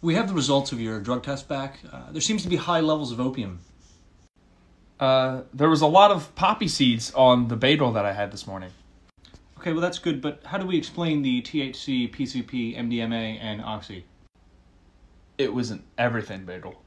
We have the results of your drug test back. Uh, there seems to be high levels of opium. Uh, there was a lot of poppy seeds on the bagel that I had this morning. Okay, well that's good, but how do we explain the THC, PCP, MDMA, and Oxy? It was an everything bagel.